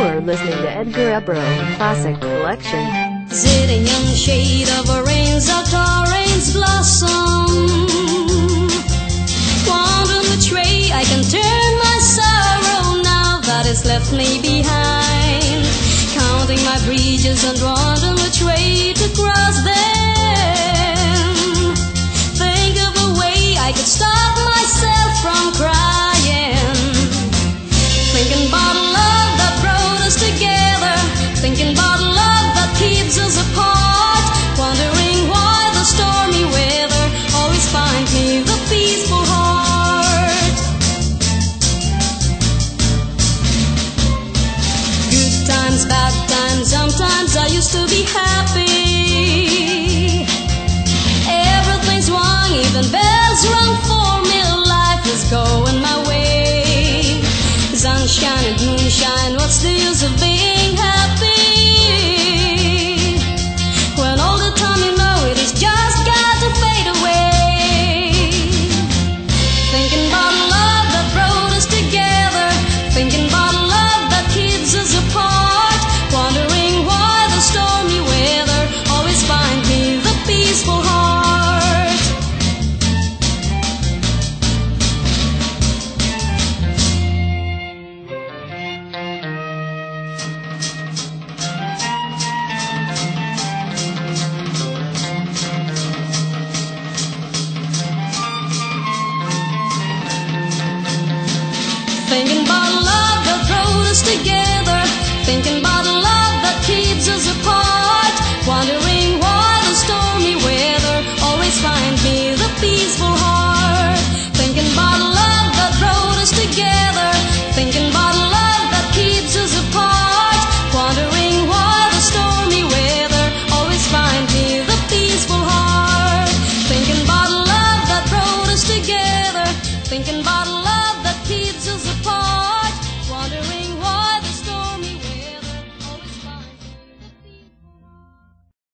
Cerebro Classic Collection. Sitting in the shade of a rain's orange blossom. Wondering which way I can turn my sorrow now that it's left me behind. Counting my bridges and wondering which way going my way. Sunshine and moonshine, what's the use of being Thinking about love that throws us together. Thinking about love that keeps us apart. Wondering why the stormy weather always finds me the peaceful heart. Thinking about love that brought us together. Thinking about love that keeps us apart. Wondering why the stormy weather always finds me the peaceful heart. Thinking about love that brought us together. Thinking about